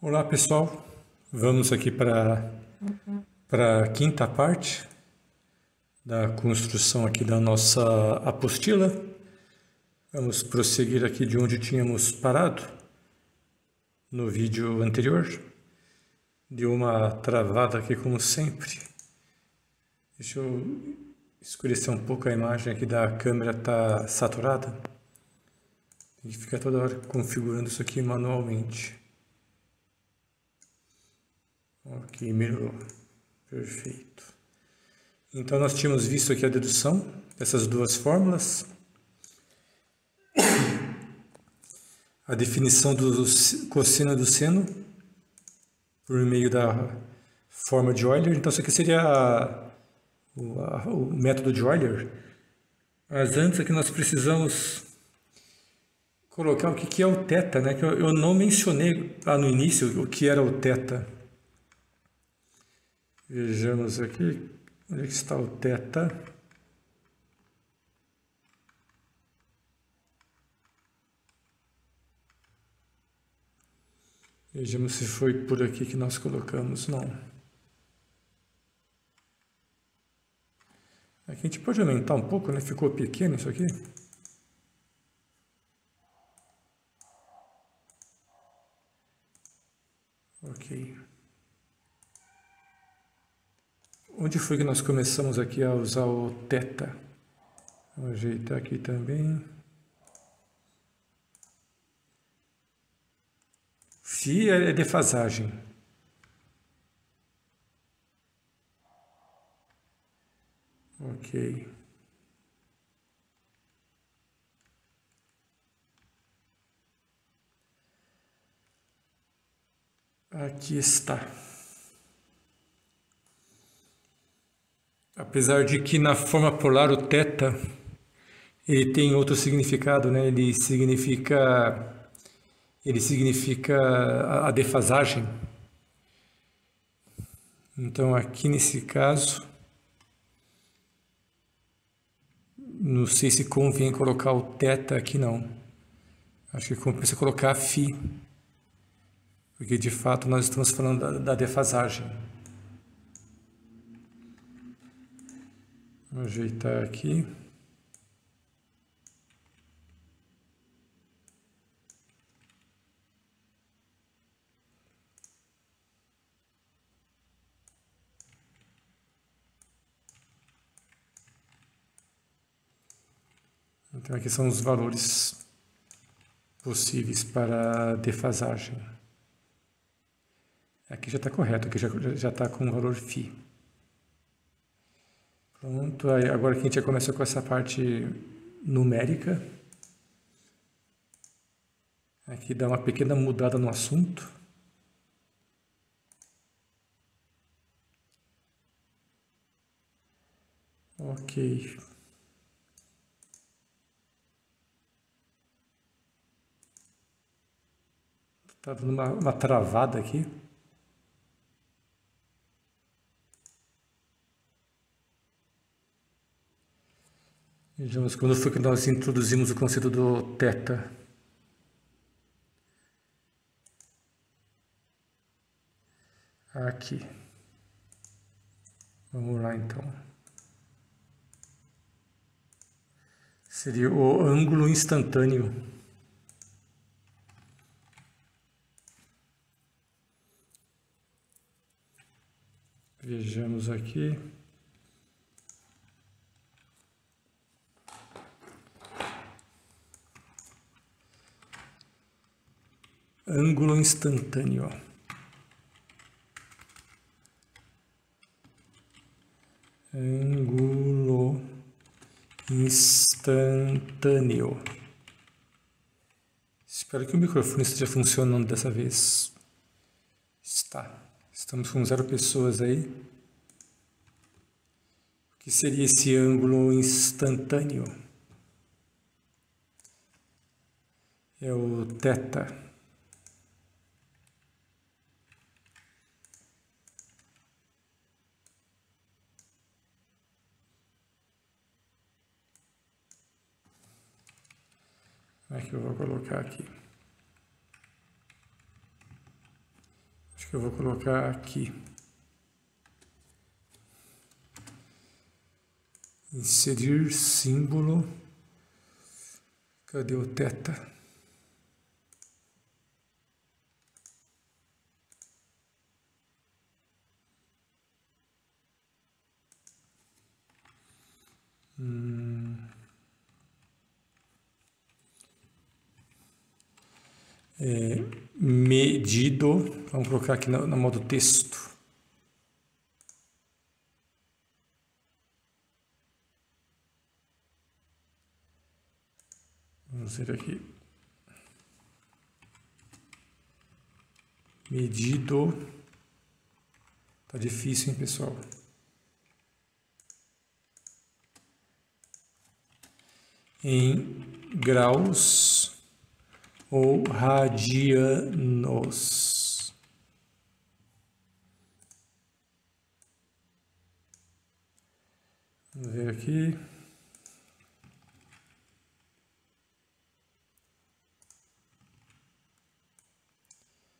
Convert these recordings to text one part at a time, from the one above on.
Olá pessoal, vamos aqui para para a quinta parte da construção aqui da nossa apostila. Vamos prosseguir aqui de onde tínhamos parado no vídeo anterior. Deu uma travada aqui como sempre. Deixa eu escurecer um pouco a imagem aqui da câmera, está saturada. Tem que ficar toda hora configurando isso aqui manualmente. Ok, melhorou. Perfeito. Então, nós tínhamos visto aqui a dedução dessas duas fórmulas. A definição do cosseno do seno por meio da forma de Euler. Então, isso aqui seria a, o, a, o método de Euler. Mas antes aqui nós precisamos colocar o que, é o θ, né? Que eu, eu não mencionei lá no início o que era o θ. Vejamos aqui, onde é está o θ? Vejamos se foi por aqui que nós colocamos, não. Aqui a gente pode aumentar um pouco, né? Ficou pequeno isso aqui. Ok. Onde foi que nós começamos aqui a usar o θ? Vou ajeitar aqui também. Φ é defasagem. Ok. Aqui está. Apesar de que na forma polar o teta ele tem outro significado, né? Ele significa ele significa a defasagem. Então aqui nesse caso não sei se convém colocar o teta aqui não. Acho que compensa colocar a. Porque de fato nós estamos falando da, da defasagem. Vou ajeitar aqui. Então aqui são os valores possíveis para defasagem. Aqui já está correto, aqui já está com o valor φ. Pronto, agora que a gente já começa com essa parte numérica. Aqui dá uma pequena mudada no assunto. Ok. Está dando uma, uma travada aqui. Vejamos quando foi que nós introduzimos o conceito do θ. Aqui. Vamos lá então. Seria o ângulo instantâneo. Vejamos aqui. Ângulo instantâneo. Ângulo instantâneo. Espero que o microfone esteja funcionando dessa vez. Está. Estamos com zero pessoas aí. O que seria esse ângulo instantâneo? É o θ. Como é que eu vou colocar aqui? Acho que eu vou colocar aqui. Inserir símbolo. Cadê o teta? Hum. É, medido, vamos colocar aqui no, no modo texto. Vamos ver aqui. Medido. Tá difícil, hein, pessoal? em graus ou radianos. Vamos ver aqui.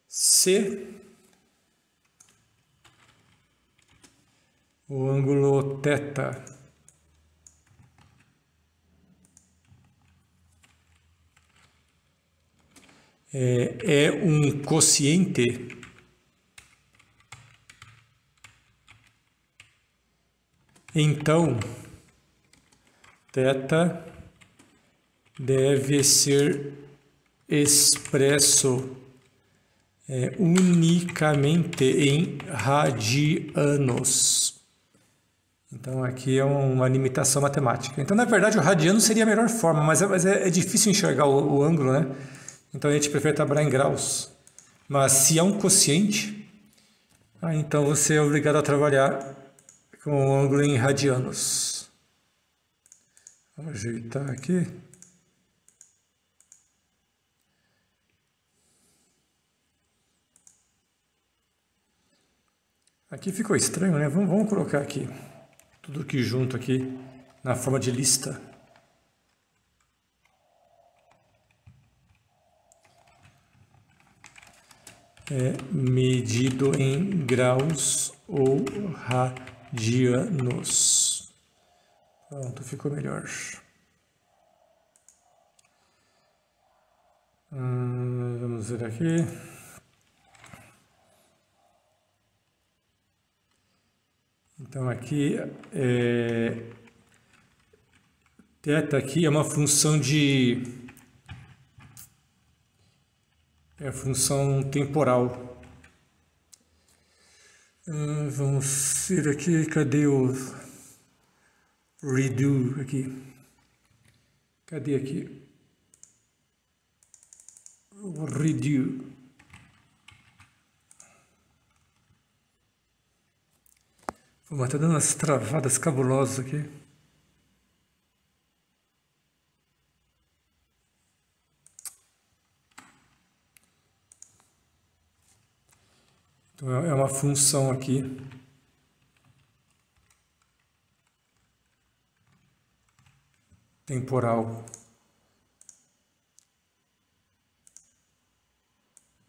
C, o ângulo θ é, é um quociente então θ deve ser expresso é, unicamente em radianos. Então aqui é uma limitação matemática. Então na verdade o radiano seria a melhor forma, mas é, mas é, é difícil enxergar o, o ângulo, né? Então a gente prefere trabalhar em graus. Mas se é um quociente, ah, então você é obrigado a trabalhar com o ângulo em radianos. Vamos ajeitar aqui. Aqui ficou estranho, né? Vamos, vamos colocar aqui tudo aqui junto aqui na forma de lista. É medido em graus ou radianos. Pronto, ficou melhor. Hum, vamos ver aqui. Então aqui é, θ aqui é uma função de é a função temporal. Uh, vamos ver aqui, cadê o redo aqui? Cadê aqui? O redo. Vou estar tá dando umas travadas cabulosas aqui. Então é uma função aqui. Temporal.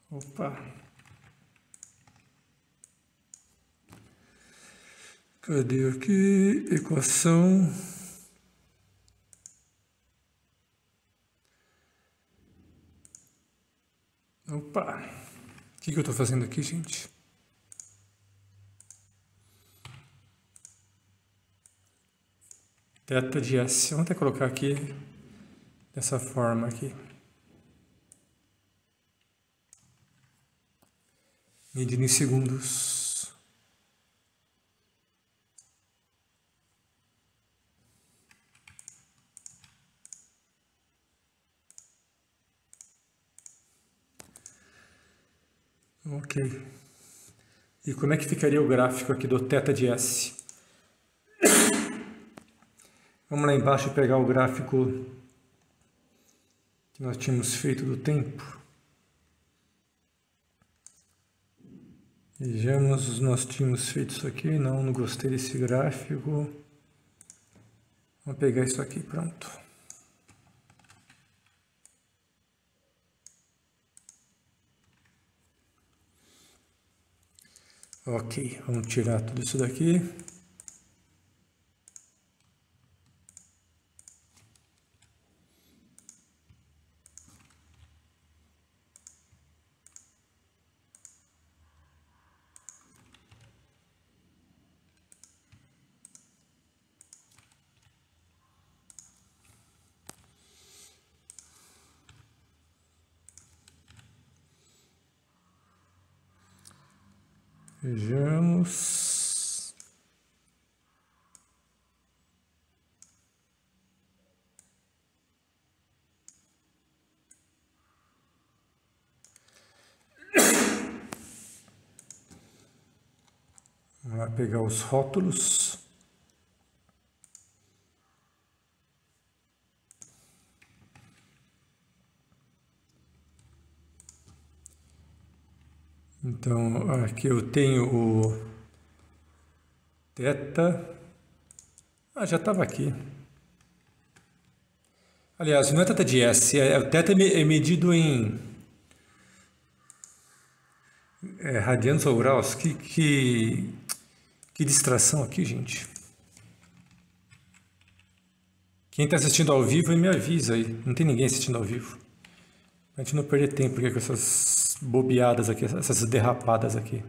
Opa. Cadê aqui? Equação. Opa. O que, que eu estou fazendo aqui, gente? Teta de S. Vamos até colocar aqui dessa forma aqui. Medindo em segundos. Ok. E como é que ficaria o gráfico aqui do θ de S? Vamos lá embaixo pegar o gráfico que nós tínhamos feito do tempo. Vejamos, nós tínhamos feito isso aqui, não, não gostei desse gráfico. Vamos pegar isso aqui, pronto. Ok, vamos tirar tudo isso daqui. Vejamos. Vamos lá pegar os rótulos. Então, aqui eu tenho o teta. Ah, já estava aqui. Aliás, não é teta de S, é, o teta é, é medido em é, radianos ou graus. Que, que, que distração aqui, gente. Quem está assistindo ao vivo, me avisa aí. Não tem ninguém assistindo ao vivo. A gente não perder tempo aqui com essas bobeadas aqui, essas derrapadas aqui.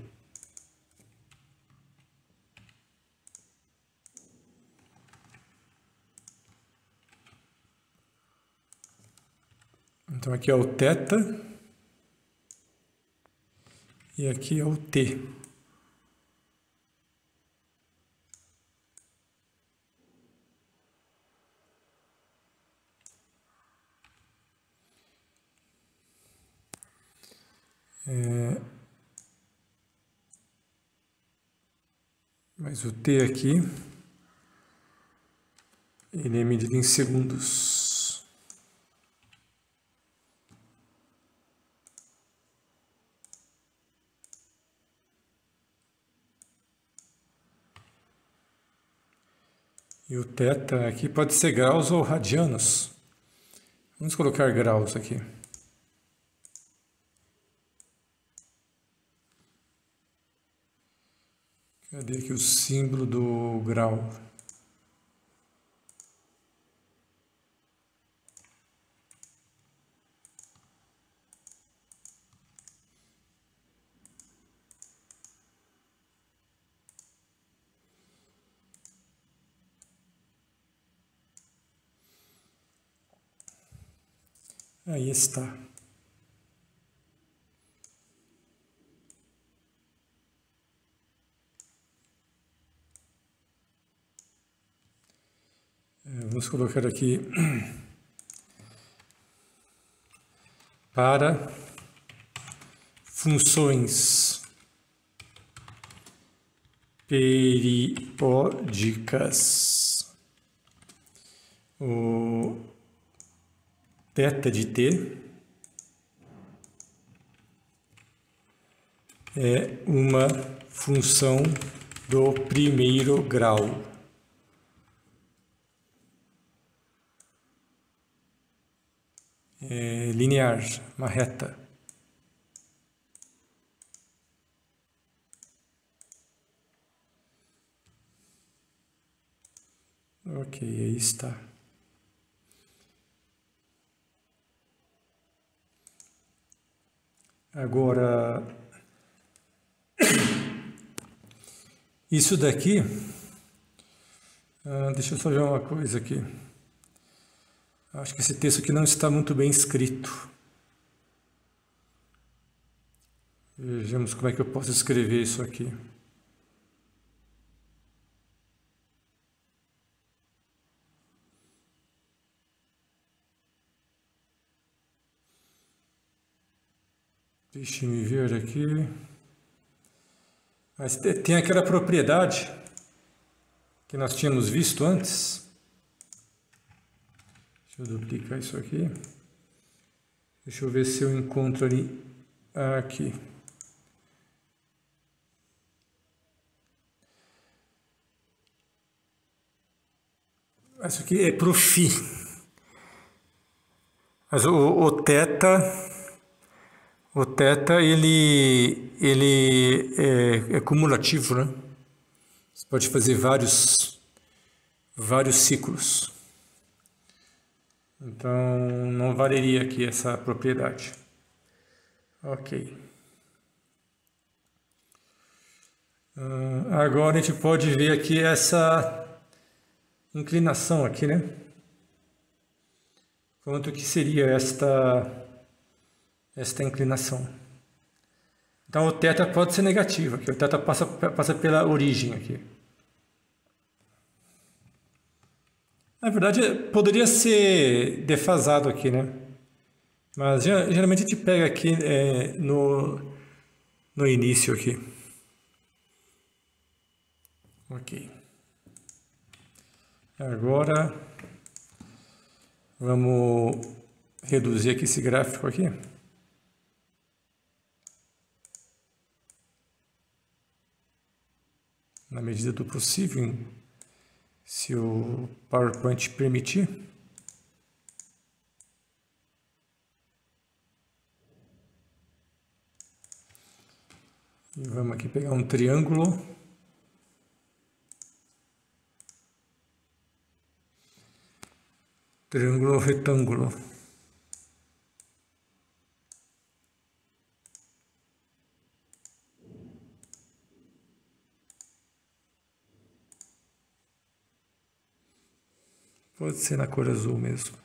Então aqui é o θ e aqui é o t. É... Mas o T aqui, ele é medido em segundos. E o θ aqui pode ser graus ou radianos. Vamos colocar graus aqui. Cadê aqui o símbolo do grau? Aí está. Vamos colocar aqui para funções periódicas. O θ de t é uma função do primeiro grau. É, linear, uma reta. Ok, aí está. Agora, isso daqui, ah, deixa eu ver uma coisa aqui. Acho que esse texto aqui não está muito bem escrito. Vejamos como é que eu posso escrever isso aqui. Deixe-me ver aqui. Mas tem aquela propriedade que nós tínhamos visto antes. Deixa eu duplicar isso aqui. Deixa eu ver se eu encontro ali aqui. Isso aqui é o Mas o, o teta, O teta ele, ele é, é cumulativo, né? Você pode fazer vários, vários ciclos. Então não valeria aqui essa propriedade. Ok. Uh, agora a gente pode ver aqui essa inclinação aqui, né? Quanto que seria esta esta inclinação. Então o θ pode ser negativo aqui, o θ passa, passa pela origem aqui. Na verdade, poderia ser defasado aqui, né? Mas geralmente a gente pega aqui é, no, no início aqui. Ok. Agora, vamos reduzir aqui esse gráfico aqui. na medida do possível, se o PowerPoint permitir. E vamos aqui pegar um triângulo. Triângulo retângulo. Pode ser na cor azul mesmo.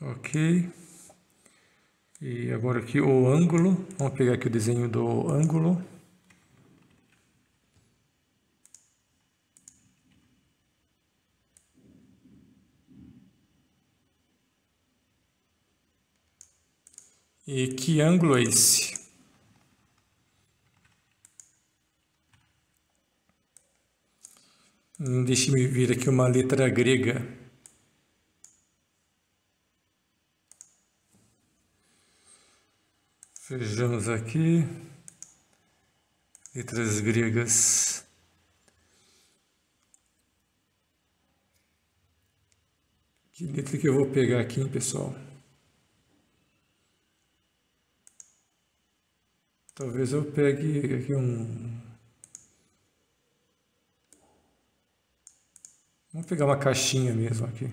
Ok. E agora aqui o ângulo. Vamos pegar aqui o desenho do ângulo. E que ângulo é esse? Deixe-me vir aqui uma letra grega. Vejamos aqui. Letras gregas. Que letra que eu vou pegar aqui, hein, pessoal? Talvez eu pegue aqui um Vamos pegar uma caixinha mesmo aqui.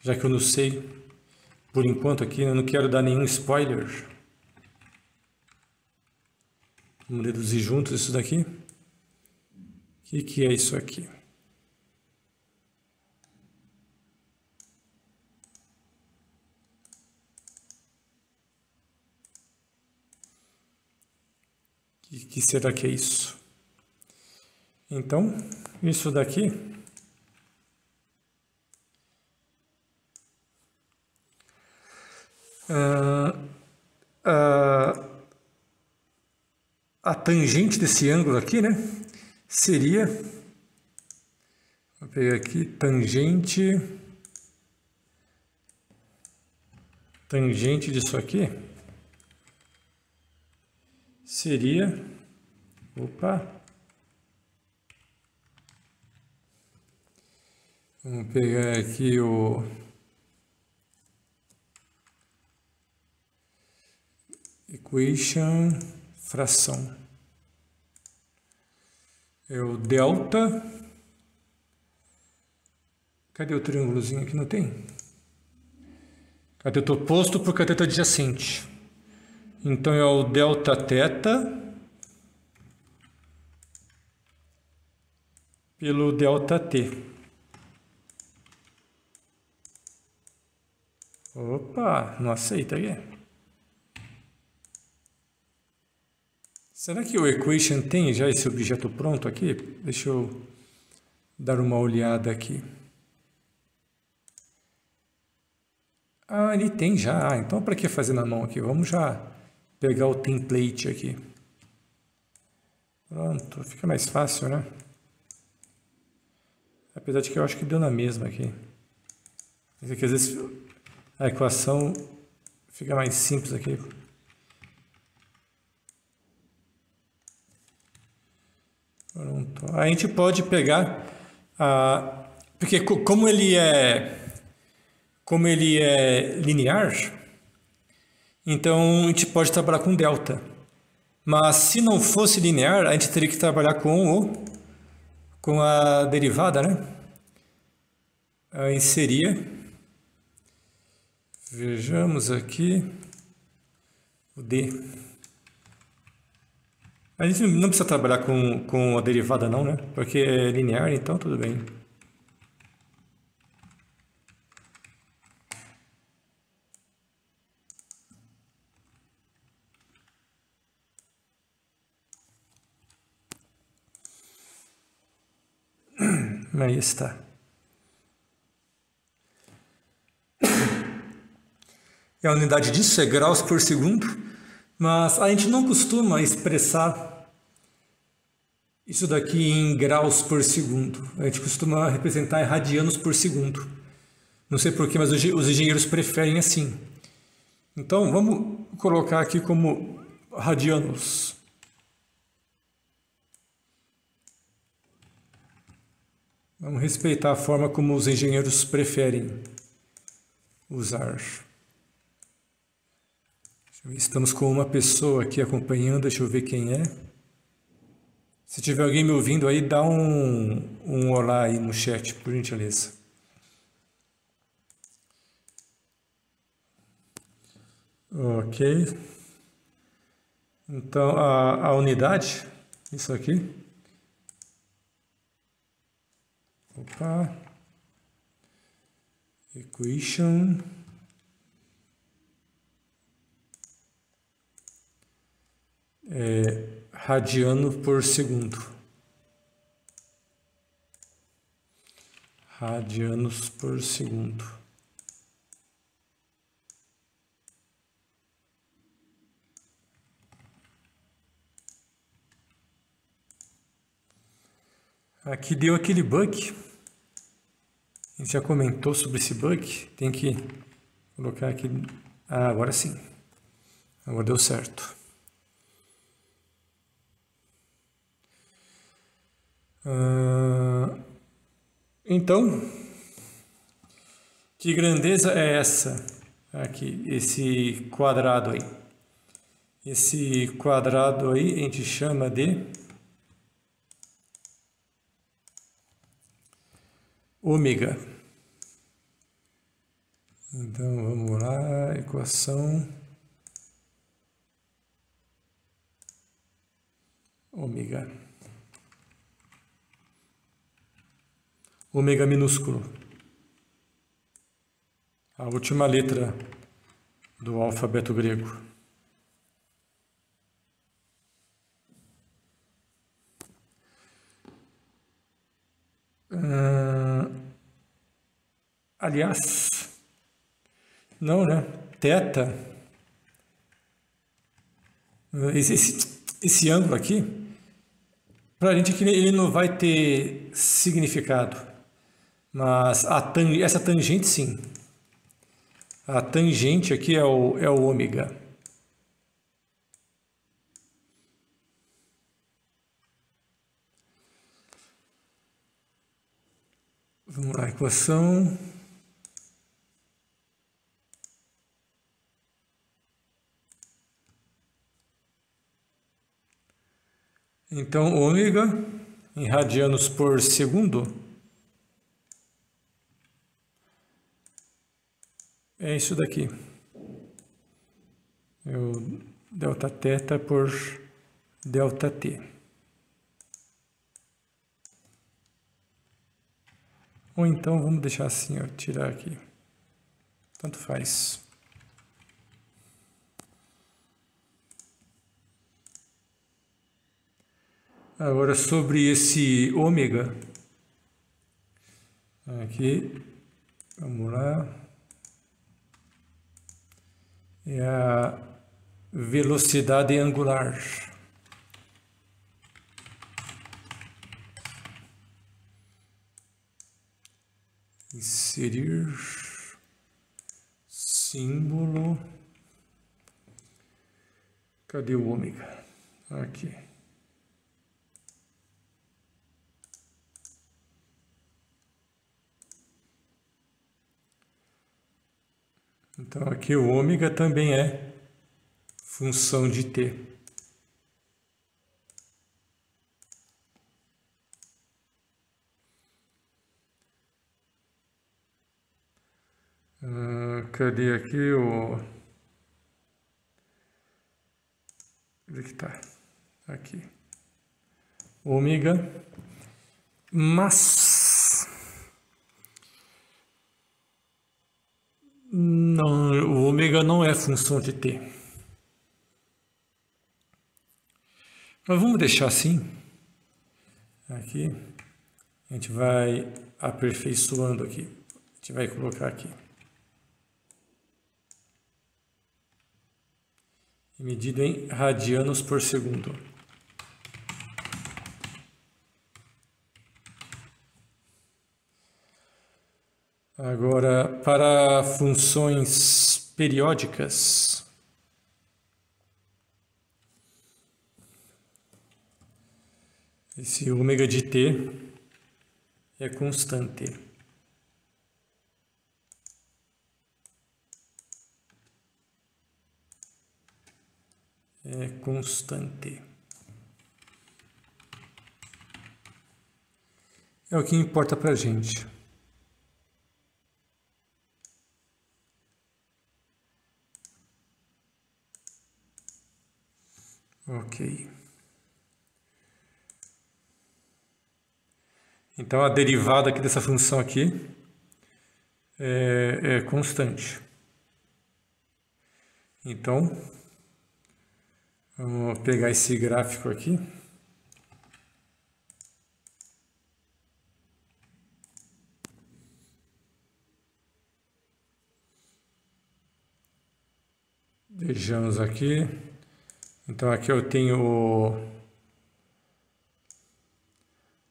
Já que eu não sei, por enquanto aqui, eu não quero dar nenhum spoiler. Vamos deduzir juntos isso daqui. O que, que é isso aqui? O que, que será que é isso? Então, isso daqui Uh, uh, a tangente desse ângulo aqui, né? Seria, vou pegar aqui, tangente, tangente disso aqui, seria, opa, vamos pegar aqui o equation fração. É o delta. Cadê o triângulozinho aqui? Não tem? Cateto oposto por cateto adjacente. Então é o delta teta pelo delta t. Opa, não aceita aí. Será que o equation tem já esse objeto pronto aqui? Deixa eu dar uma olhada aqui. Ah, ele tem já. Então, para que fazer na mão aqui? Vamos já pegar o template aqui. Pronto, fica mais fácil, né? Apesar de que eu acho que deu na mesma aqui. Mas aqui, às vezes a equação fica mais simples aqui. Pronto. A gente pode pegar a, Porque como ele é como ele é linear, então a gente pode trabalhar com delta. Mas se não fosse linear, a gente teria que trabalhar com o com a derivada, né? Aí seria vejamos aqui o d. A gente não precisa trabalhar com, com a derivada não, né? Porque é linear, então tudo bem. Aí está. E a unidade disso é graus por segundo, mas a gente não costuma expressar isso daqui em graus por segundo. A gente costuma representar em radianos por segundo. Não sei porquê, mas os engenheiros preferem assim. Então, vamos colocar aqui como radianos. Vamos respeitar a forma como os engenheiros preferem usar. Estamos com uma pessoa aqui acompanhando, deixa eu ver quem é. Se tiver alguém me ouvindo aí, dá um, um olá aí no chat, por gentileza. Ok. Então, a, a unidade, isso aqui. Opa. Equation. É, radiano por segundo. Radianos por segundo. Aqui deu aquele bug. A gente já comentou sobre esse bug. Tem que colocar aqui. Ah, agora sim. Agora deu certo. Ah, então, que grandeza é essa? Aqui, esse quadrado aí. Esse quadrado aí a gente chama de ômega. Então vamos lá, equação ômega. Ômega minúsculo. A última letra do alfabeto grego. Uh, aliás, não, né? Teta, esse, esse, esse ângulo aqui, para a gente ele não vai ter significado. Mas a tang essa tangente sim. A tangente aqui é o, é o ômega. Vamos lá, equação. Então, ômega em radianos por segundo é isso daqui. É o delta θ por delta t. Ou então vamos deixar assim, ó, tirar aqui. Tanto faz. Agora sobre esse ômega, aqui, vamos lá, é a velocidade angular. Inserir símbolo. Cadê o ômega? Aqui. Então aqui o ômega também é função de t. Uh, cadê aqui o... Onde que tá? Aqui. Ômega. Mas... Não, o ômega não é função de t. Mas vamos deixar assim. Aqui. A gente vai aperfeiçoando aqui. A gente vai colocar aqui. Medido em radianos por segundo. Agora, para funções periódicas, esse ômega de t é constante. É constante. É o que importa para a gente. Ok. Então, a derivada aqui dessa função aqui é, é constante. Então, vamos pegar esse gráfico aqui. Vejamos aqui. Então aqui eu tenho o,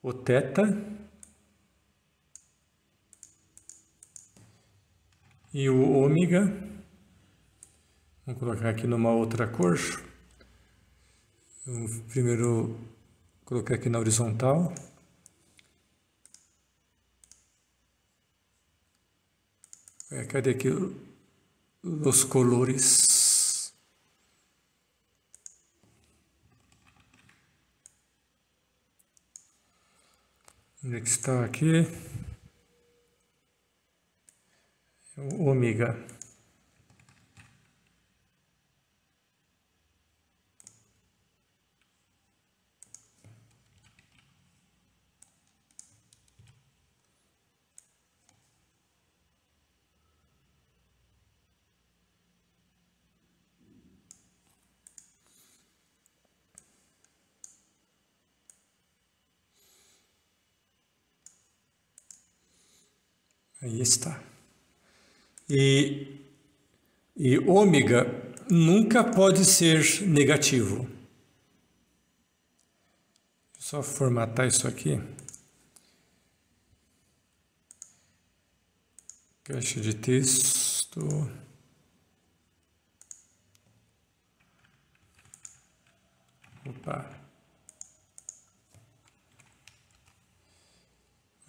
o θ e o ômega. Vamos colocar aqui numa outra cor. Vamos primeiro colocar aqui na horizontal. É, cadê aqui os colores? Onde é que está aqui? O ômega. Aí está. E, e ômega nunca pode ser negativo. Só formatar isso aqui. Caixa de texto. Opa.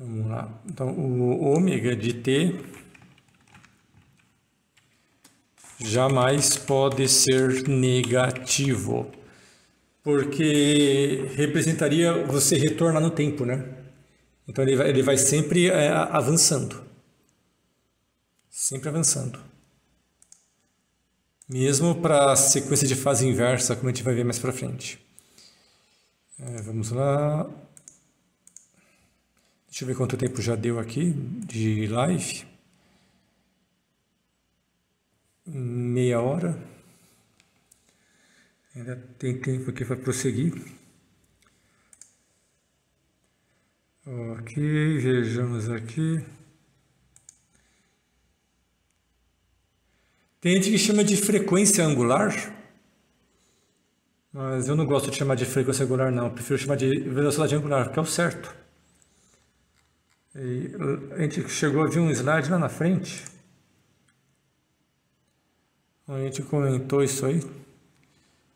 Vamos lá. Então, o ômega de t jamais pode ser negativo, porque representaria você retornar no tempo, né? Então ele vai, ele vai sempre é, avançando, sempre avançando. Mesmo para a sequência de fase inversa, como a gente vai ver mais para frente. É, vamos lá. Deixa eu ver quanto tempo já deu aqui de live. Meia hora. Ainda tem tempo aqui para prosseguir. Ok, vejamos aqui. Tem gente que chama de frequência angular, mas eu não gosto de chamar de frequência angular não, eu prefiro chamar de velocidade angular, que é o certo. E a gente chegou a ver um slide lá na frente. A gente comentou isso aí.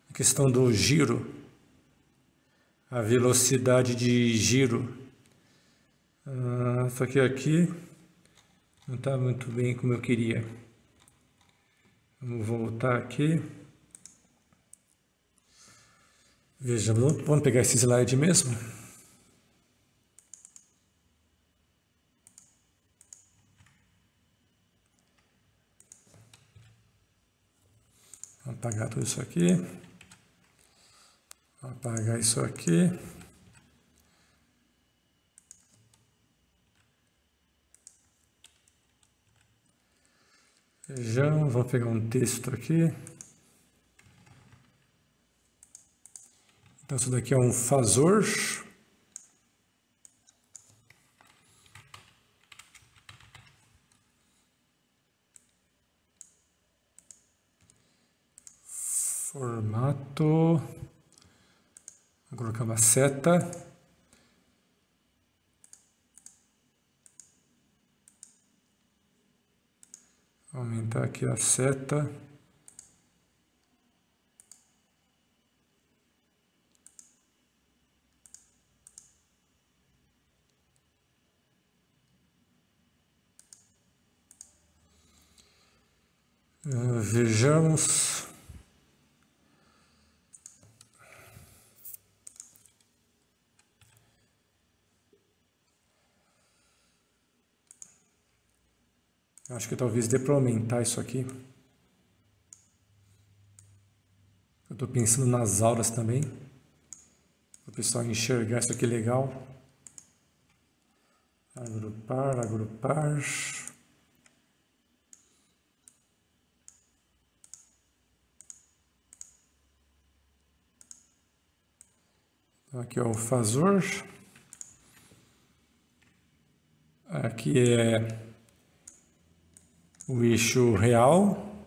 A questão do giro. A velocidade de giro. Ah, só que aqui não está muito bem como eu queria. Vamos voltar aqui. Veja, vamos pegar esse slide mesmo. Apagar tudo isso aqui. Apagar isso aqui. Feijão, vou pegar um texto aqui. Então, isso daqui é um fazor. Formato. Vou colocar uma seta. Aumentar aqui a seta. Uh, vejamos. Acho que talvez dê para aumentar isso aqui. Eu estou pensando nas aulas também. O pessoal enxergar isso aqui legal. Agrupar, agrupar. Então, aqui é o fazor. Aqui é o eixo real,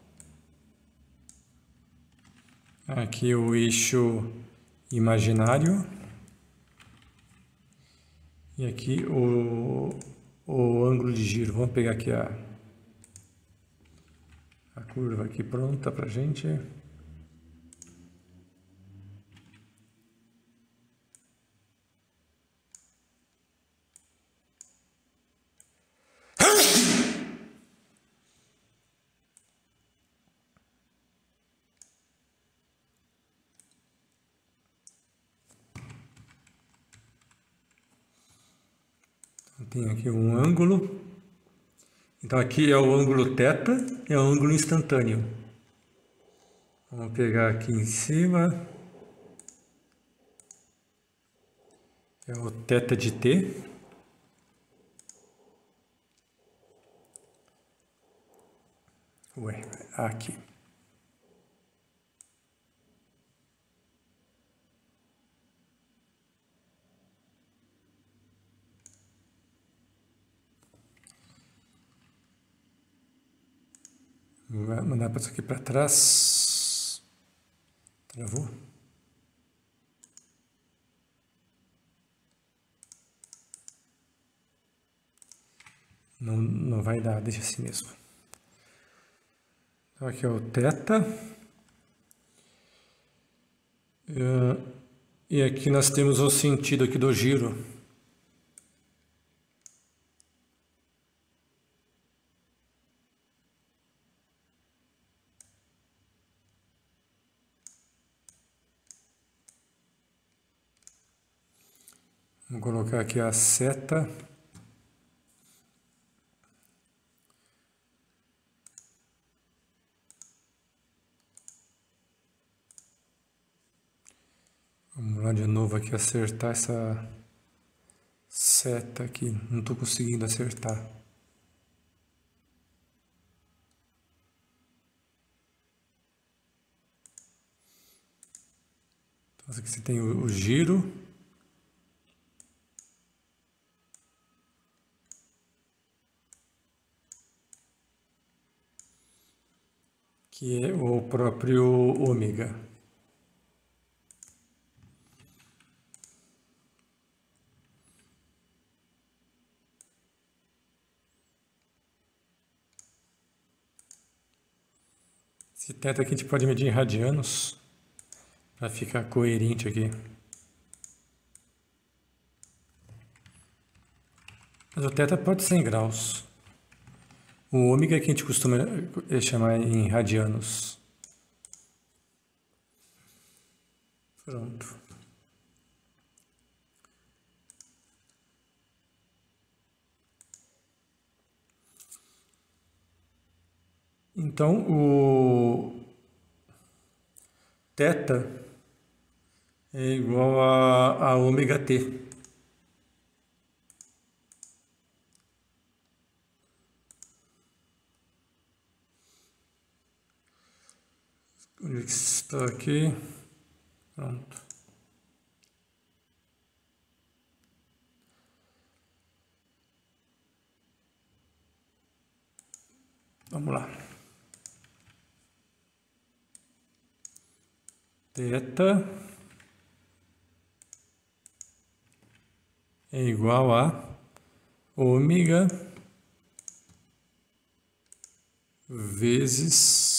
aqui o eixo imaginário e aqui o, o ângulo de giro. Vamos pegar aqui a, a curva aqui pronta para gente. Tem aqui um ângulo. Então aqui é o ângulo θ, é o ângulo instantâneo. Vamos pegar aqui em cima. É o θ de t. Ué, aqui. Vou mandar isso aqui para trás. Travou? Não, não vai dar, deixa assim mesmo. Então aqui é o teta. E aqui nós temos o sentido aqui do giro. Vou colocar aqui a seta. Vamos lá de novo aqui acertar essa seta aqui. Não estou conseguindo acertar. Então aqui você tem o, o giro. Que é o próprio ômega. Esse teto aqui a gente pode medir em radianos para ficar coerente aqui. Mas o teto pode ser em graus. O ômega que a gente costuma eh, chamar em radianos. Pronto. Então, o θ é igual a, a ômega t. Está aqui? Pronto. Vamos lá. Teta é igual a ômega vezes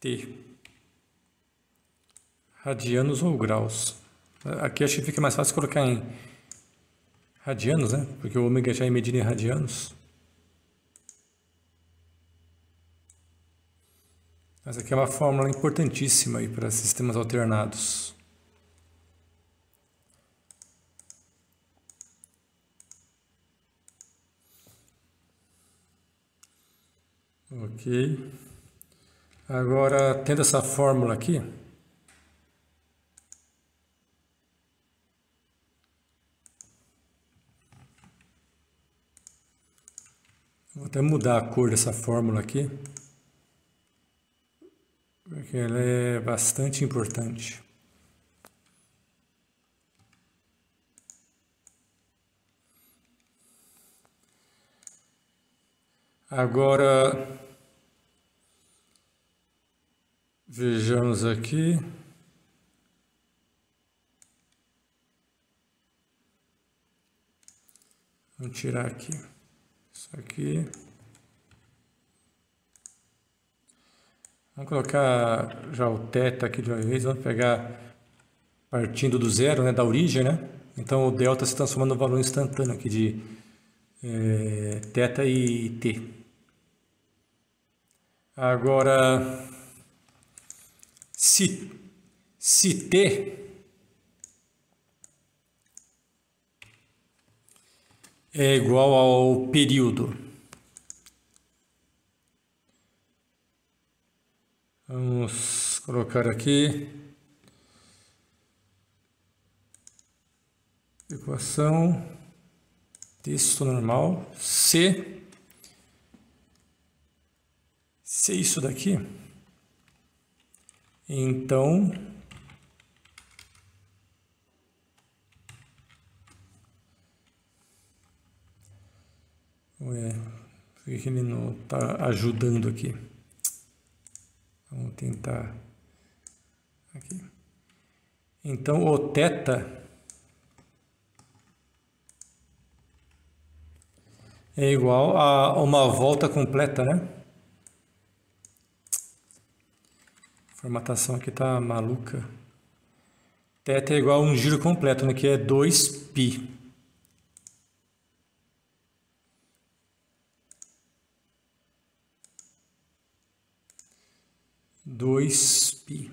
T. Radianos ou graus. Aqui acho que fica mais fácil colocar em radianos, né? Porque o ômega já é medido em radianos. Mas aqui é uma fórmula importantíssima para sistemas alternados. Ok. Agora, tendo essa fórmula aqui, vou até mudar a cor dessa fórmula aqui, porque ela é bastante importante. Agora, Vejamos aqui. Vamos tirar aqui. Isso aqui. Vamos colocar já o teta aqui de uma vez. Vamos pegar partindo do zero, né, da origem, né? Então o delta se transformando no valor instantâneo aqui de é, teta e t. Agora se, se T é igual ao período. Vamos colocar aqui equação texto normal C C isso daqui então, ué, por que ele não está ajudando aqui? Vamos tentar aqui. Então, o θ é igual a uma volta completa, né? Formatação aqui tá maluca. Teta é igual a um giro completo, né? Que é 2π. Dois pi.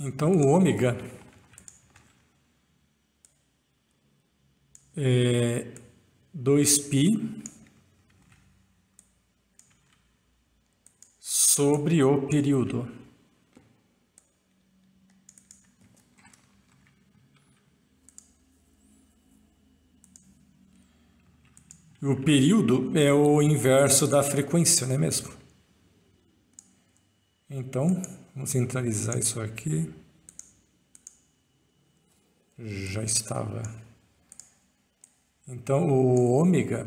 Então o ômega é 2π sobre o período. O período é o inverso da frequência, não é mesmo? Então, vamos centralizar isso aqui. Já estava. Então, o ômega,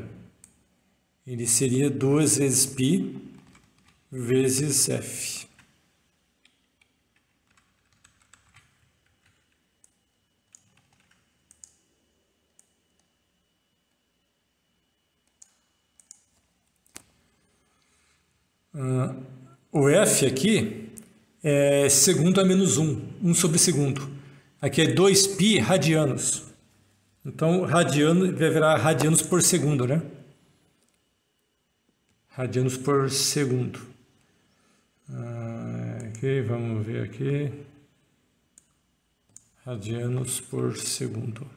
ele seria 2 vezes π vezes f. Uh, o F aqui é segundo a menos 1, 1 sobre segundo. Aqui é 2π radianos. Então, radiano vai virar radianos por segundo, né? Radianos por segundo. Uh, aqui, vamos ver aqui. Radianos por segundo.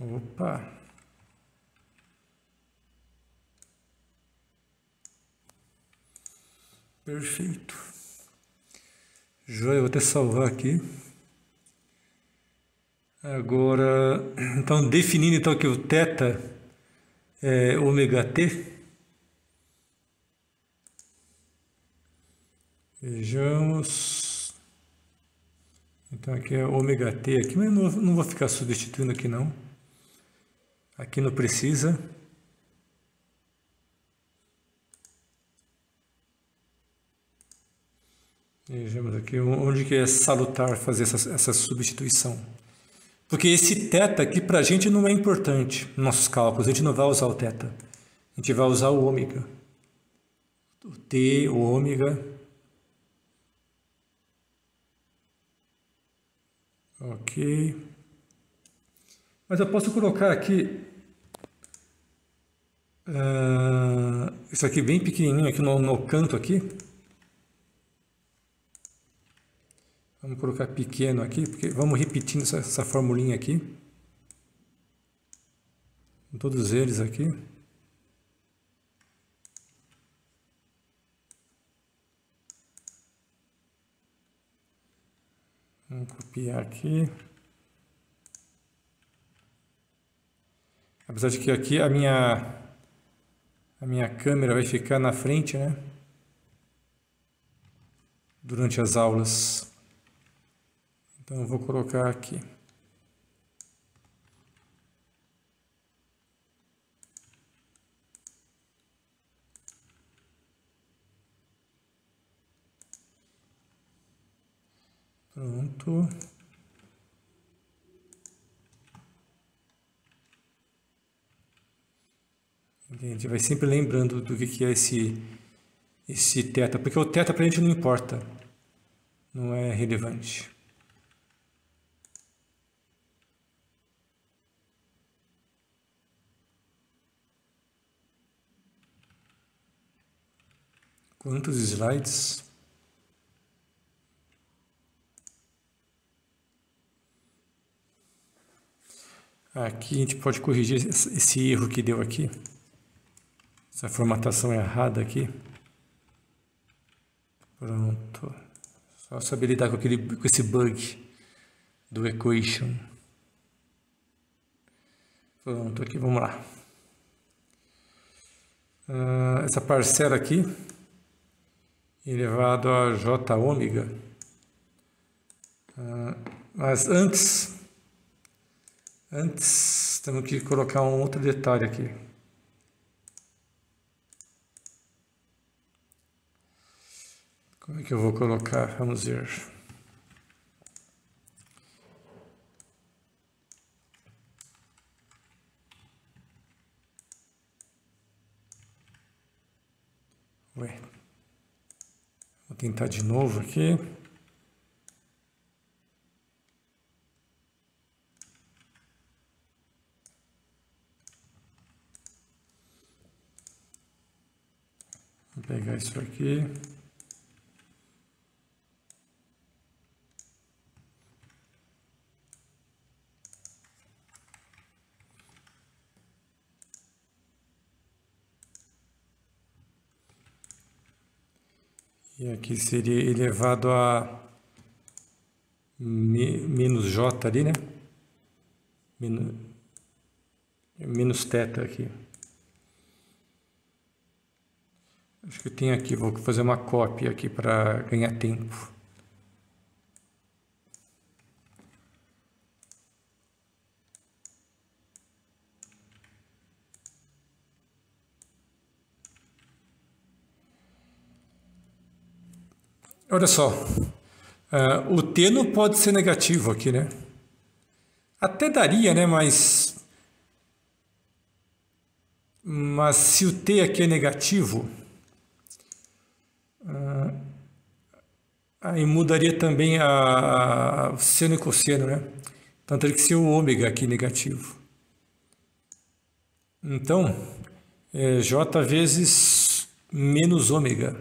Opa! Perfeito. Joia, vou até salvar aqui. Agora, então, definindo então que o θ é ômega t. Vejamos. Então aqui é ômega t aqui, mas não, não vou ficar substituindo aqui não. Aqui não precisa. Aqui onde que é salutar fazer essa, essa substituição. Porque esse teta aqui para a gente não é importante nos nossos cálculos, a gente não vai usar o teta. A gente vai usar o ômega. O T, o ômega. Ok. Mas eu posso colocar aqui Uh, isso aqui bem pequenininho aqui no, no canto aqui. Vamos colocar pequeno aqui, porque vamos repetindo essa, essa formulinha aqui. Todos eles aqui. Vamos copiar aqui. Apesar de que aqui a minha a minha câmera vai ficar na frente, né? Durante as aulas. Então vou colocar aqui. Pronto. Gente vai sempre lembrando do que é esse, esse teta, porque o teta para a gente não importa, não é relevante. Quantos slides? Aqui a gente pode corrigir esse erro que deu aqui essa formatação errada aqui. Pronto. Só saber lidar com, aquele, com esse bug do equation. Pronto, aqui vamos lá. Uh, essa parcela aqui, elevado a j ômega. Uh, mas antes, antes temos que colocar um outro detalhe aqui. Como é que eu vou colocar? Vamos ver. Ué. Vou tentar de novo aqui. Vou pegar isso aqui. E aqui seria elevado a menos j ali, né? Menos, menos θ aqui. Acho que tem aqui, vou fazer uma cópia aqui para ganhar tempo. Olha só, Uh, o T não pode ser negativo aqui, né? Até daria, né? Mas. Mas se o T aqui é negativo. Uh, aí mudaria também a, a seno e cosseno, né? Então teria que ser o ômega aqui negativo. Então, é J vezes menos ômega.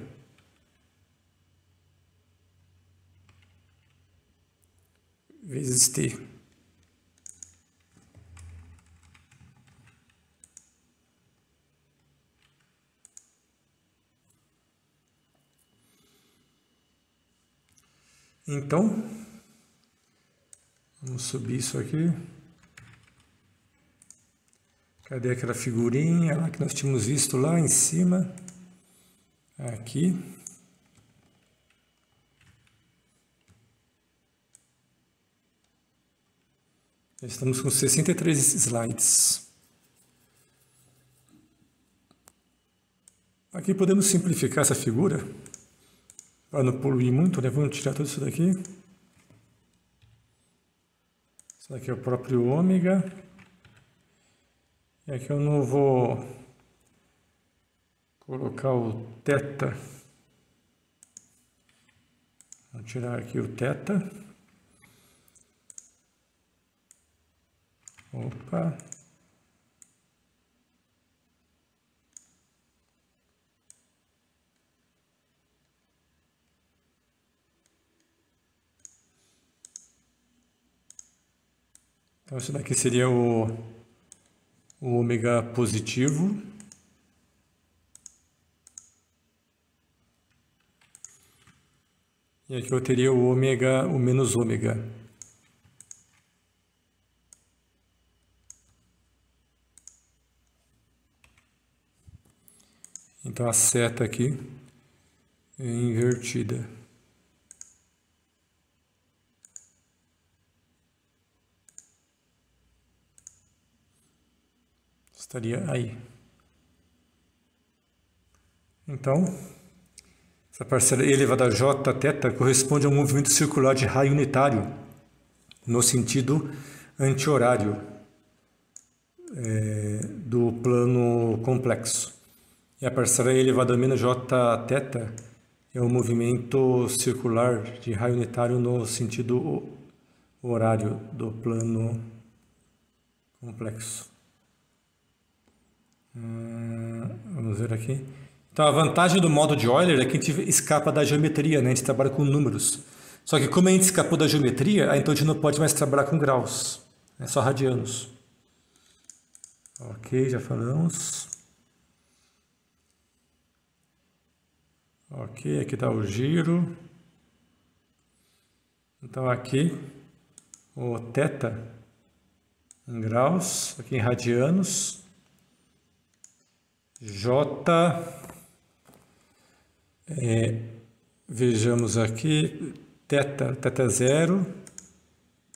Vezes T. Então, vamos subir isso aqui. Cadê aquela figurinha lá que nós tínhamos visto lá em cima? Aqui. Estamos com 63 slides. Aqui podemos simplificar essa figura para não poluir muito, né? Vamos tirar tudo isso daqui. Isso daqui é o próprio ômega. E aqui eu não vou colocar o teta. Vou tirar aqui o teta. Opa. Então, isso daqui seria o, o ômega positivo. E aqui eu teria o ômega, o menos ômega. Então a seta aqui é invertida. estaria aí. Então, essa parcela elevada a j θ corresponde a um movimento circular de raio unitário no sentido anti-horário é, do plano complexo. E a parcela elevada a menos j θ é um movimento circular de raio unitário no sentido horário do plano complexo. Hum, vamos ver aqui. Então, a vantagem do modo de Euler é que a gente escapa da geometria, né? A gente trabalha com números. Só que como a gente escapou da geometria, então a gente não pode mais trabalhar com graus. É só radianos. Ok, já falamos. Ok, aqui está o giro. Então aqui o θ em graus, aqui em radianos. J, é, vejamos aqui, teta, teta zero,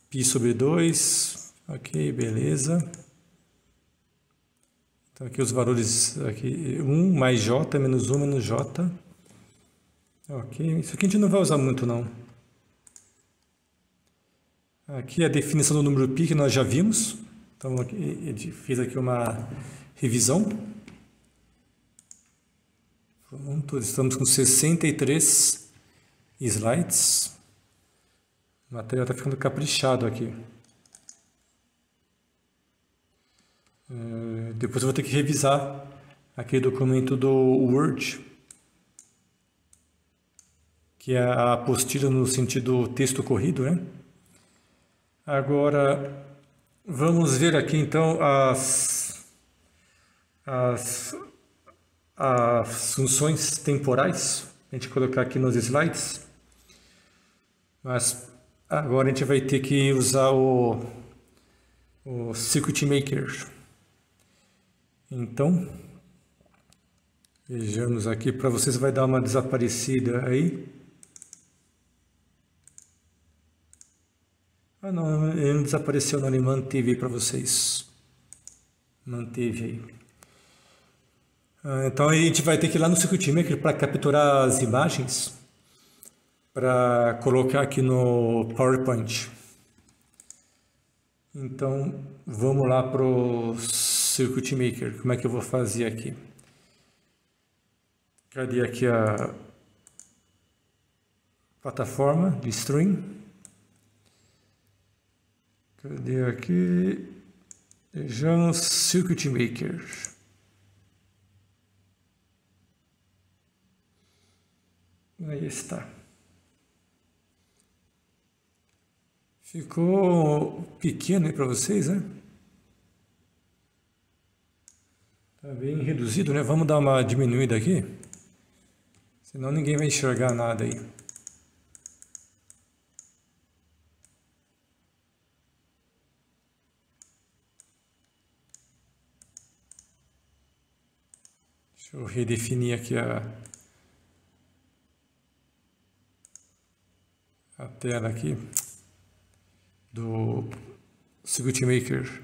π sobre 2, ok, beleza. Então aqui os valores, aqui 1 mais j menos 1 menos j. Ok, isso aqui a gente não vai usar muito não. Aqui a definição do número π que nós já vimos. Então, aqui, fiz aqui uma revisão. Pronto, estamos com 63 slides. O material está ficando caprichado aqui. É, depois eu vou ter que revisar aquele documento do Word, que é a apostila no sentido texto corrido, né? Agora, vamos ver aqui então as, as as funções temporais, a gente colocar aqui nos slides, mas agora a gente vai ter que usar o, o Circuit Maker. Então, vejamos aqui, para vocês vai dar uma desaparecida aí. Ah não, ele não desapareceu não, ele manteve para vocês. Manteve aí. Ah, então a gente vai ter que ir lá no Circuit Maker para capturar as imagens. para colocar aqui no PowerPoint. Então, vamos lá para o Circuit Maker. Como é que eu vou fazer aqui? Cadê aqui a plataforma de stream? Cadê aqui? Vejamos Circuit Maker. Aí está. Ficou pequeno aí para vocês, né? Tá bem reduzido, né? Vamos dar uma diminuída aqui. Senão ninguém vai enxergar nada aí. Deixa eu redefinir aqui a, a tela aqui do Circuit Maker.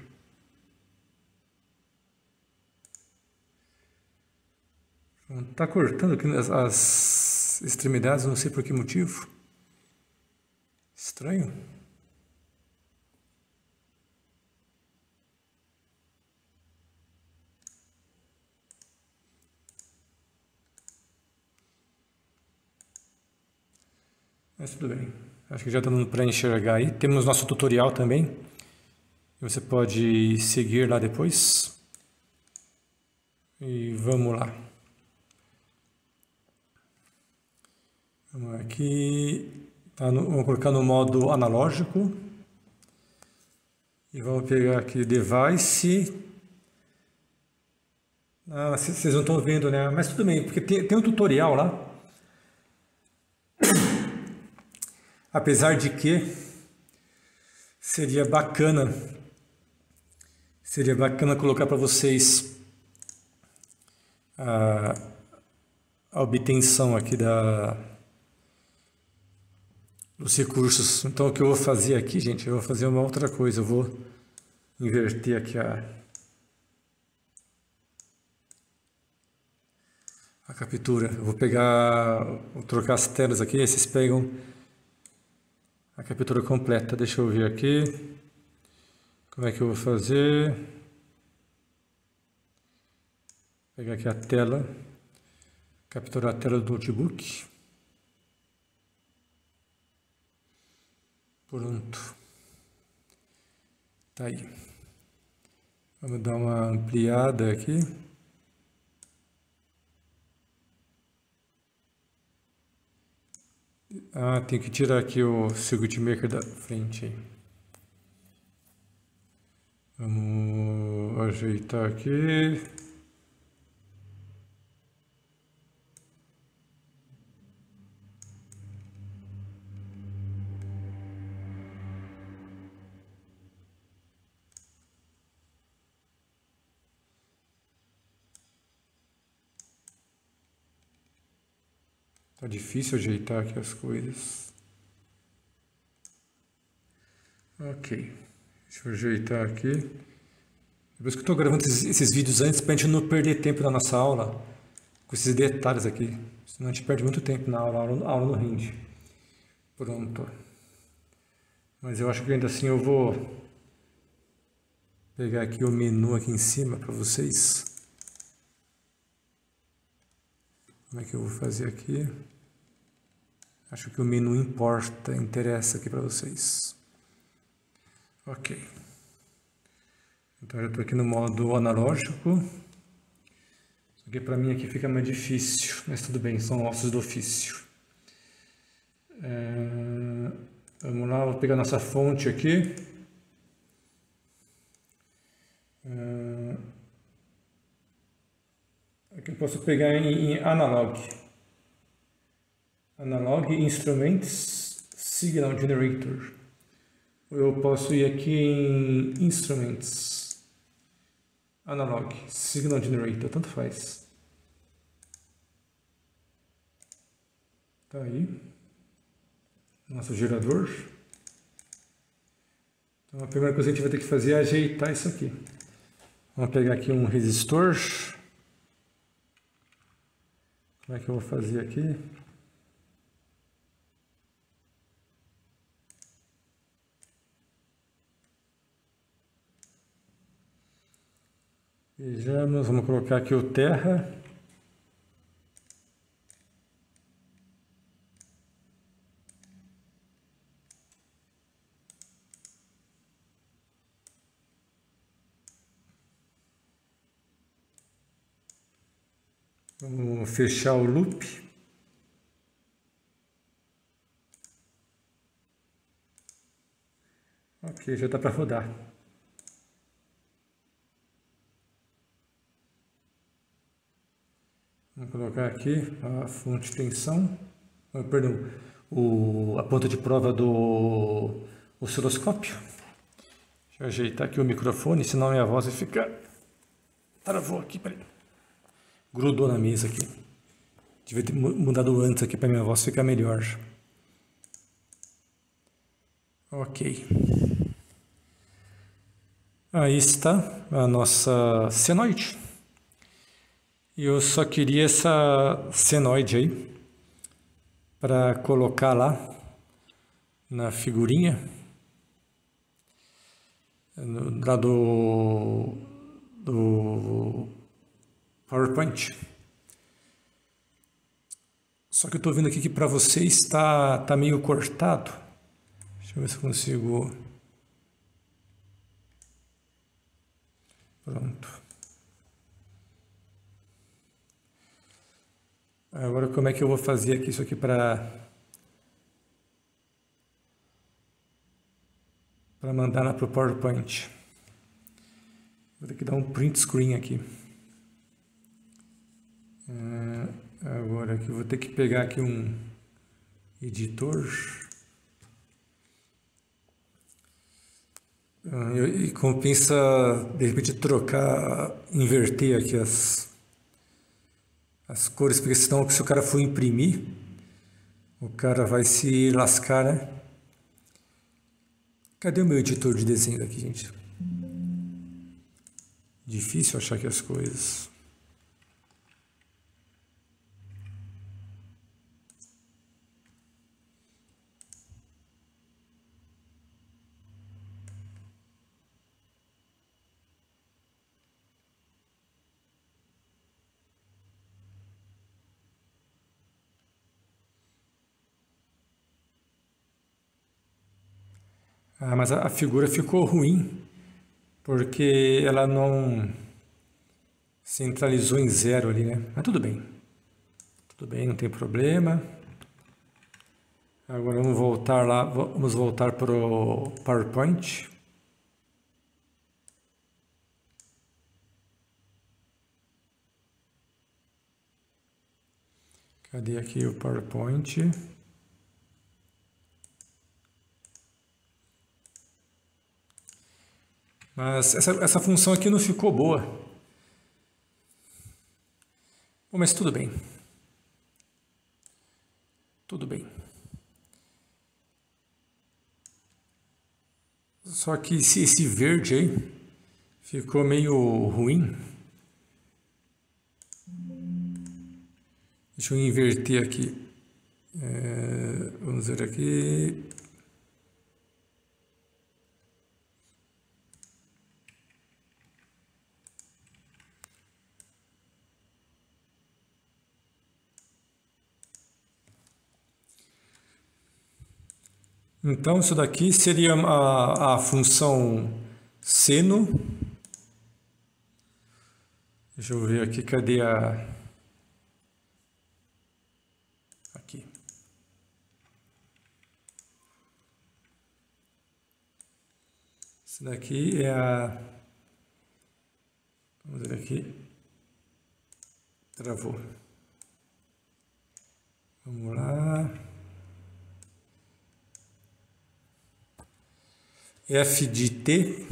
Está cortando aqui as, as extremidades, não sei por que motivo. Estranho. Mas tudo bem. Acho que já está dando para enxergar aí. Temos nosso tutorial também. Você pode seguir lá depois. E vamos lá. Vamos aqui. Tá no, vamos colocar no modo analógico. E vamos pegar aqui device. Ah, vocês não estão vendo, né? Mas tudo bem, porque tem, tem um tutorial lá. Apesar de que seria bacana, seria bacana colocar para vocês a, a obtenção aqui da, dos recursos. Então o que eu vou fazer aqui, gente, eu vou fazer uma outra coisa. Eu vou inverter aqui a, a captura. Eu vou pegar, vou trocar as telas aqui, vocês pegam a captura completa. Deixa eu ver aqui. Como é que eu vou fazer? Vou pegar aqui a tela. Capturar a tela do notebook. Pronto. Tá aí. Vamos dar uma ampliada aqui. Ah, tem que tirar aqui o circuit maker da frente. Vamos ajeitar aqui. Difícil ajeitar aqui as coisas. Ok. Deixa eu ajeitar aqui. Depois que eu estou gravando esses, esses, vídeos antes para a gente não perder tempo na nossa aula com esses detalhes aqui. Senão a gente perde muito tempo na aula, a aula, aula rende. Pronto. Mas eu acho que ainda assim eu vou pegar aqui o menu aqui em cima para vocês. Como é que eu vou fazer aqui? Acho que o menu importa, interessa aqui para vocês. Ok. Então, eu estou aqui no modo analógico. Isso aqui para mim aqui fica mais difícil, mas tudo bem, são ossos do ofício. É... Vamos lá, vou pegar nossa fonte aqui. É... Aqui eu posso pegar em, em analog. Analog Instruments Signal Generator. Eu posso ir aqui em Instruments Analog Signal Generator, tanto faz. Tá aí. Nosso gerador. Então a primeira coisa que a gente vai ter que fazer é ajeitar isso aqui. Vamos pegar aqui um resistor. Como é que eu vou fazer aqui? Vejamos, vamos colocar aqui o terra. Vamos fechar o loop. Ok, já dá para rodar. Vamos colocar aqui a fonte tensão, oh, perdão, o, a ponta de prova do osciloscópio. Deixa eu ajeitar aqui o microfone, senão minha voz vai ficar... Travou aqui, peraí grudou na mesa aqui. Devia ter mudado antes aqui para minha voz ficar melhor. Ok. Aí está a nossa senoide. Eu só queria essa senoide aí para colocar lá na figurinha lá do, do PowerPoint. Só que eu estou vendo aqui que para vocês está tá meio cortado. Deixa eu ver se eu consigo. Pronto. Agora como é que eu vou fazer aqui isso aqui para para mandar na pro PowerPoint? Vou ter que dar um print screen aqui. É, agora aqui vou ter que pegar aqui um editor. Ah, e compensa de repente trocar, inverter aqui as, as cores, porque senão se o cara for imprimir, o cara vai se lascar, né? Cadê o meu editor de desenho aqui, gente? Difícil achar aqui as coisas. Ah, mas a, figura ficou ruim porque ela não centralizou em zero ali, né? Mas tudo bem. Tudo bem, não tem problema. Agora vamos voltar lá, vamos voltar para o PowerPoint. Cadê aqui o PowerPoint? Mas essa, essa função aqui não ficou boa. Bom, mas tudo bem. Tudo bem. Só que esse, esse verde aí ficou meio ruim. Deixa eu inverter aqui. É, vamos ver aqui. Então, isso daqui seria a, a função seno. Deixa eu ver aqui, cadê a... Aqui. Isso daqui é a... Vamos ver aqui. Travou. Vamos lá. F de t.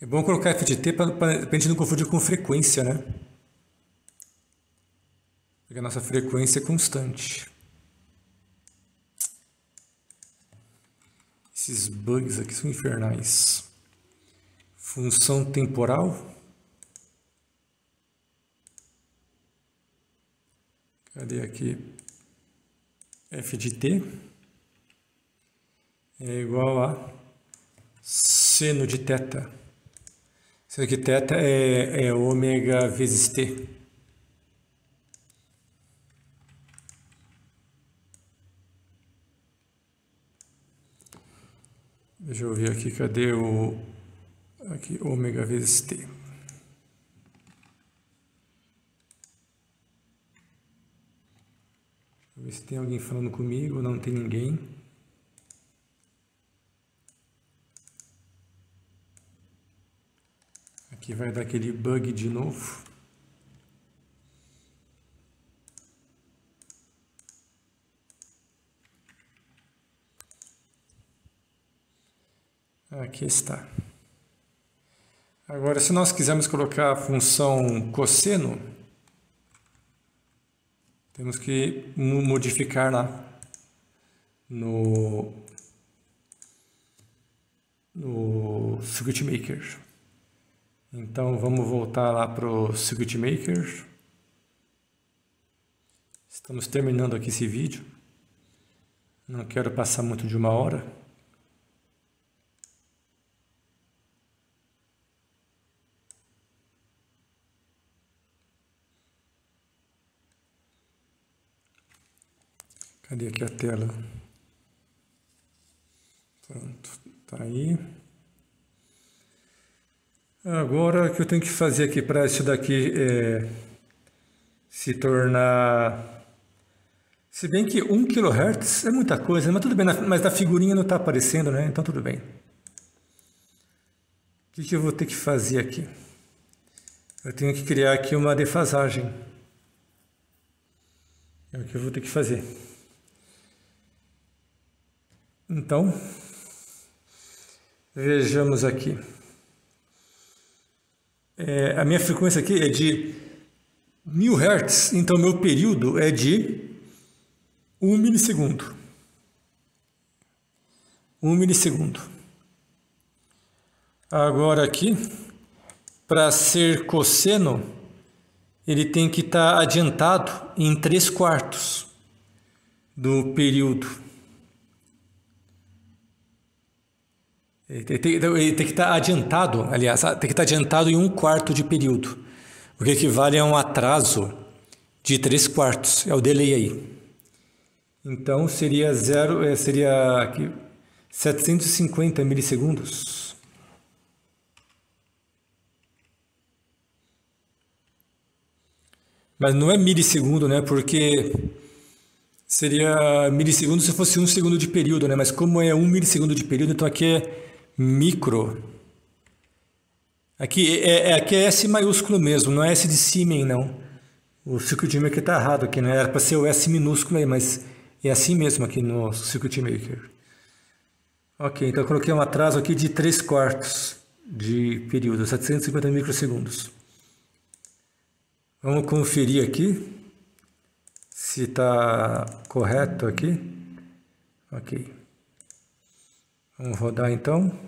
É bom colocar f de t para a gente não confundir com frequência, né? Porque a nossa frequência é constante. Esses bugs aqui são infernais. Função temporal. Cadê aqui? f de t é igual a seno de teta. Isso aqui teta é, é ômega vezes t. Deixa eu ver aqui, cadê o... Aqui, ômega vezes t. ver se tem alguém falando comigo, não tem ninguém. Aqui vai dar aquele bug de novo. Aqui está. Agora, se nós quisermos colocar a função cosseno, temos que modificar lá no, no Circuit Maker. Então vamos voltar lá para o Circuit Maker. Estamos terminando aqui esse vídeo. Não quero passar muito de uma hora. Cadê aqui a tela? Pronto, tá aí. Agora o que eu tenho que fazer aqui para isso daqui é, se tornar... Se bem que 1 kHz é muita coisa, mas tudo bem, mas na figurinha não está aparecendo, né? Então tudo bem. O que, que eu vou ter que fazer aqui? Eu tenho que criar aqui uma defasagem. É o que eu vou ter que fazer. Então, vejamos aqui. É, a minha frequência aqui é de 1000 Hz, então meu período é de 1 milissegundo. 1 milissegundo. Agora aqui, para ser cosseno, ele tem que estar tá adiantado em 3 quartos do período. Ele tem, ele tem que estar adiantado, aliás, tem que estar adiantado em um quarto de período, o que equivale a um atraso de três quartos, é o delay aí. Então seria zero, é, seria aqui 750 milissegundos. Mas não é milissegundo, né? Porque seria milissegundo se fosse um segundo de período, né? Mas como é um milissegundo de período, então aqui é micro. Aqui é, é, aqui é S maiúsculo mesmo, não é S de Siemens, não. O circuit maker está errado aqui, né? Era para ser o S minúsculo aí, mas é assim mesmo aqui no circuit maker. Ok, então eu coloquei um atraso aqui de 3 quartos de período, 750 microsegundos. Vamos conferir aqui se está correto aqui. Ok. Vamos rodar então.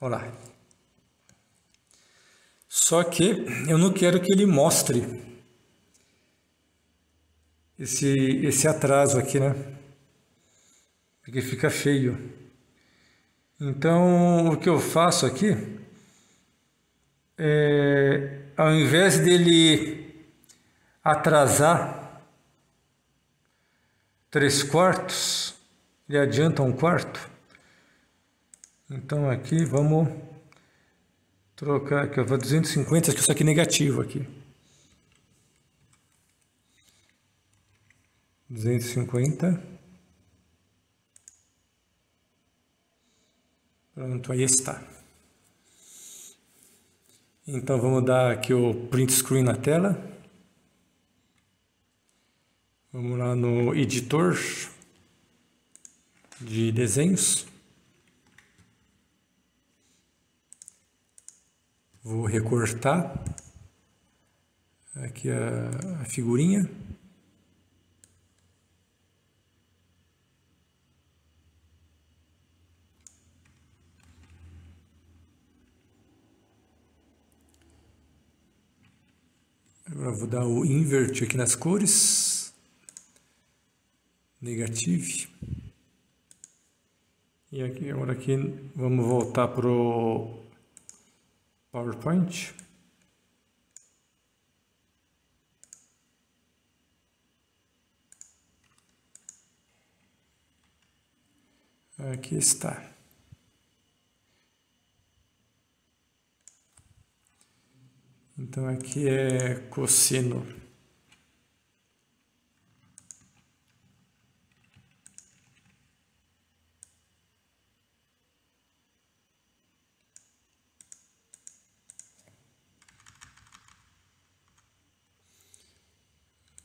Olha lá. Só que eu não quero que ele mostre esse, esse atraso aqui, né? Porque fica feio. Então, o que eu faço aqui é, ao invés dele atrasar três quartos, ele adianta um quarto. Então aqui vamos trocar aqui, eu vou 250, que isso aqui é negativo aqui. 250. Pronto, aí está. Então vamos dar aqui o print screen na tela. Vamos lá no editor de desenhos. Vou recortar aqui a, a figurinha. Agora vou dar o invert aqui nas cores negative E aqui, agora aqui, vamos voltar para o PowerPoint. Aqui está. Então aqui é cosseno.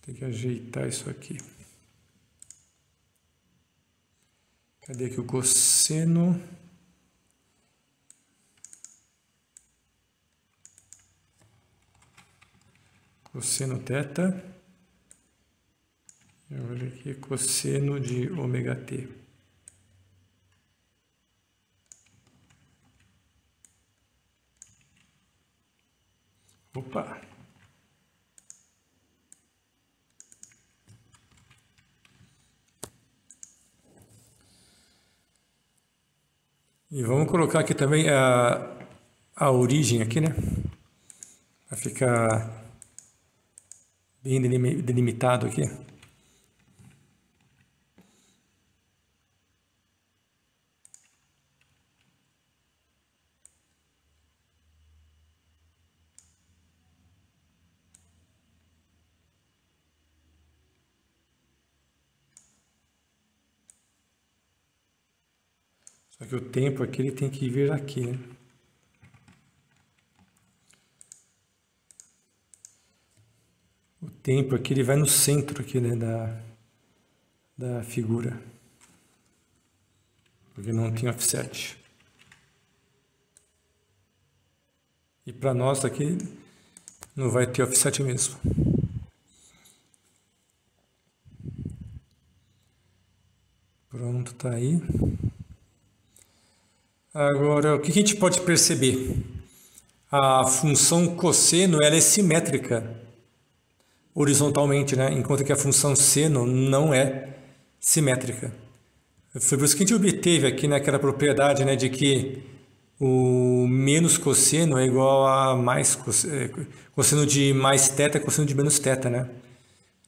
Tem que ajeitar isso aqui. Cadê aqui o cosseno? Cosseno teta. Agora aqui cosseno de ômega t. Opa! E vamos colocar aqui também a, a origem aqui, né? Para ficar bem delimitado aqui. Só que o tempo aqui ele tem que vir aqui, né? O tempo aqui ele vai no centro aqui, né, da, da figura. Porque não tem offset. E para nós aqui não vai ter offset mesmo. Pronto, tá aí. Agora, o que a gente pode perceber? A função cosseno ela é simétrica horizontalmente, né? enquanto que a função seno não é simétrica. Foi por isso que a gente obteve aqui naquela né, propriedade né, de que o menos cosseno é igual a mais cosseno, é, cosseno de mais teta é cosseno de menos teta, né?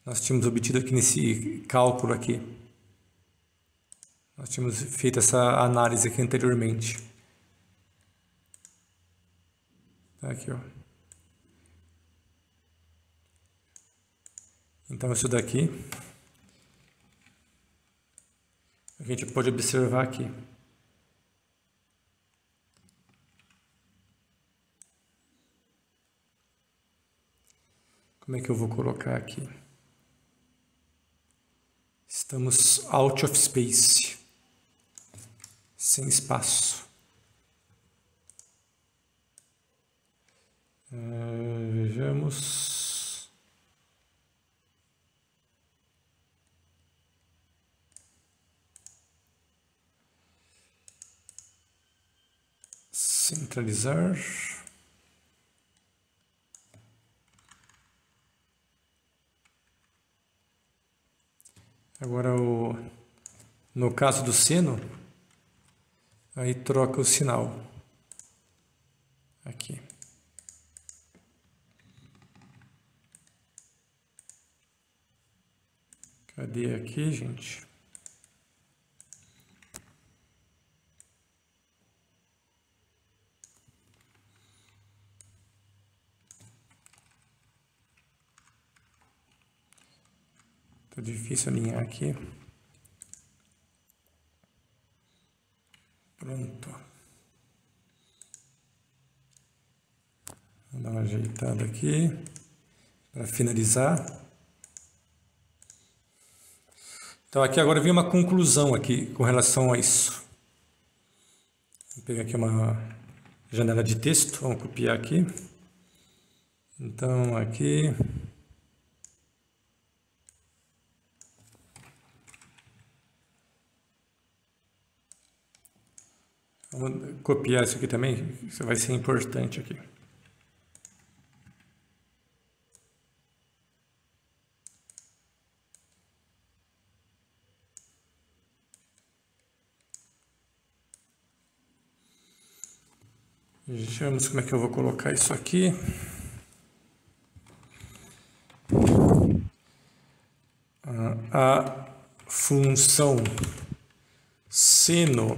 Nós tínhamos obtido aqui nesse cálculo aqui. Nós tínhamos feito essa análise aqui anteriormente. Tá aqui, ó. Então, isso daqui a gente pode observar aqui. Como é que eu vou colocar aqui? Estamos out of space sem espaço. Uh, vejamos. Centralizar. Agora, o, no caso do seno, Aí troca o sinal. Aqui. Cadê aqui, gente? Tá difícil alinhar aqui. Pronto. Vou dar uma ajeitada aqui para finalizar. Então aqui agora vem uma conclusão aqui com relação a isso. Vou pegar aqui uma janela de texto, vamos copiar aqui. Então aqui Vamos copiar isso aqui também, isso vai ser importante aqui. Vejamos como é que eu vou colocar isso aqui. A função seno,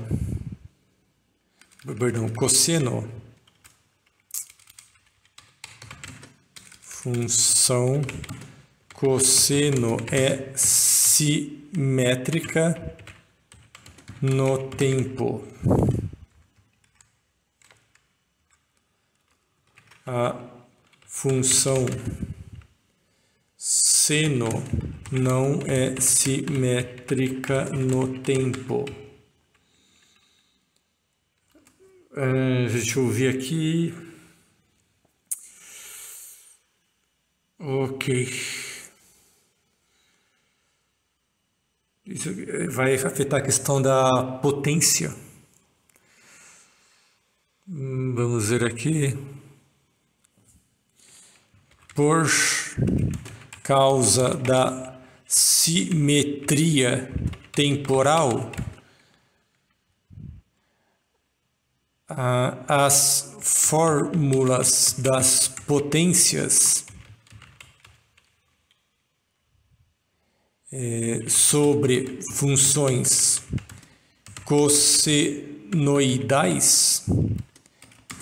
perdão, cosseno, função cosseno é simétrica no tempo. A função seno não é simétrica no tempo. Uh, deixa eu ver aqui. Ok. Isso vai afetar a questão da potência. Hum, vamos ver aqui. Por causa da simetria temporal, as fórmulas das potências é, sobre funções cossenoidais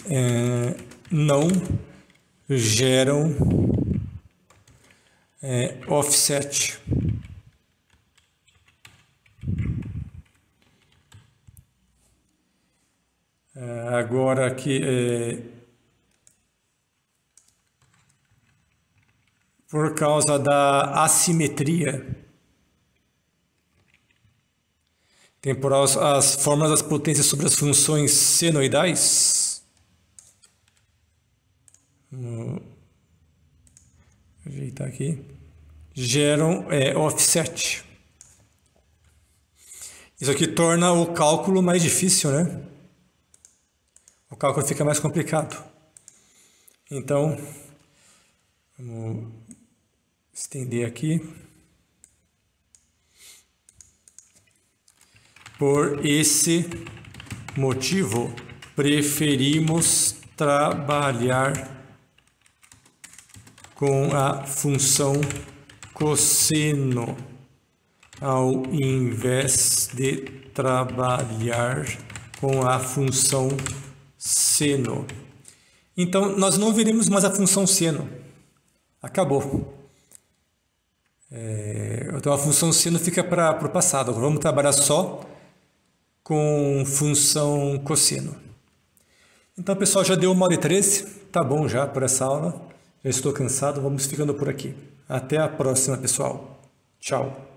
é, não geram é, offset. Agora aqui é, por causa da assimetria temporal as fórmulas das potências sobre as funções senoidais. Vou ajeitar aqui. Geram é, offset. Isso aqui torna o cálculo mais difícil, né? Cálculo fica mais complicado. Então, vamos estender aqui. Por esse motivo, preferimos trabalhar com a função cosseno ao invés de trabalhar com a função seno. Então, nós não veremos mais a função seno. Acabou. É, então, a função seno fica para o passado. Agora vamos trabalhar só com função cosseno. Então, pessoal, já deu uma hora e treze, tá bom já por essa aula. Já estou cansado, vamos ficando por aqui. Até a próxima, pessoal. Tchau.